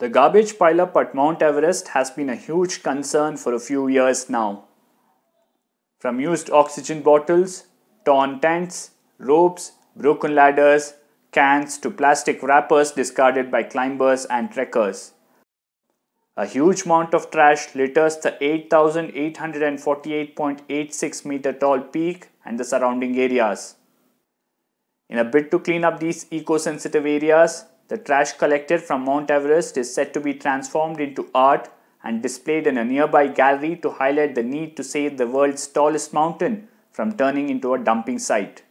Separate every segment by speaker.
Speaker 1: The garbage pileup at Mount Everest has been a huge concern for a few years now. From used oxygen bottles, torn tents, ropes, broken ladders, cans to plastic wrappers discarded by climbers and trekkers. A huge amount of trash litters the 8,848.86 meter tall peak and the surrounding areas. In a bid to clean up these eco-sensitive areas, the trash collected from Mount Everest is said to be transformed into art and displayed in a nearby gallery to highlight the need to save the world's tallest mountain from turning into a dumping site.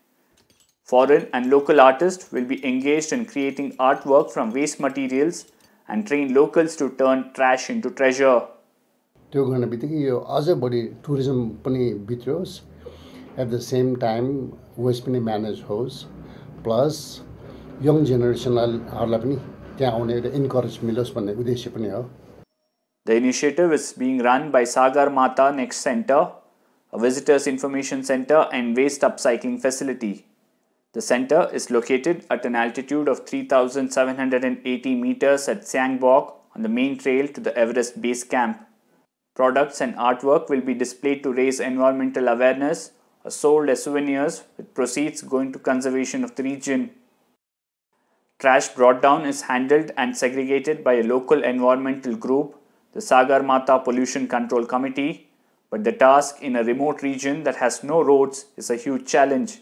Speaker 1: Foreign and local artists will be engaged in creating artwork from waste materials and train locals to turn trash into treasure.
Speaker 2: त्यो गर्ने बित्तिकै यो अझै बढी tourism पनि भित्रियोस् at the same time waste पनि manage होस् plus the initiative is त्यहाँ आउने एउटा इन्करेज मिलोस् भन्ने उद्देश्य पनि हो
Speaker 1: the initiative is being run by Sagarmatha next centre visitors information center and waste upcycling facility. The center is located at an altitude of 3,780 meters at Syangboche on the main trail to the Everest Base Camp. Products and artwork will be displayed to raise environmental awareness or sold as souvenirs with proceeds going to conservation of the region. Trash brought down is handled and segregated by a local environmental group, the Sagarmatha Pollution Control Committee, but the task in a remote region that has no roads is a huge challenge.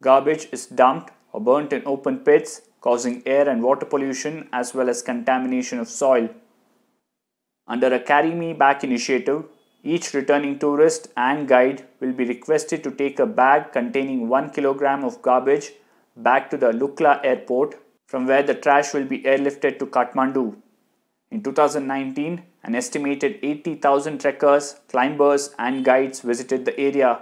Speaker 1: Garbage is dumped or burnt in open pits, causing air and water pollution as well as contamination of soil. Under a Carry Me Back initiative, each returning tourist and guide will be requested to take a bag containing 1 kilogram of garbage back to the Lukla airport from where the trash will be airlifted to Kathmandu. In 2019, an estimated 80,000 trekkers, climbers, and guides visited the area.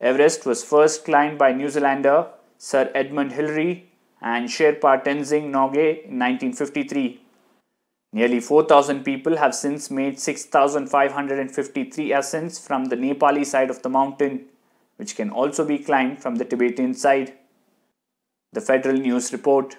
Speaker 1: Everest was first climbed by New Zealander Sir Edmund Hillary and Sherpa Tenzing Norgay in 1953. Nearly 4,000 people have since made 6,553 ascents from the Nepali side of the mountain, which can also be climbed from the Tibetan side. The Federal News Report